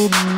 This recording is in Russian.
Ooh.